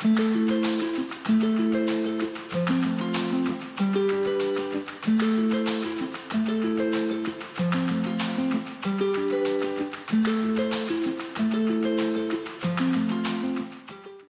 Mm-hmm.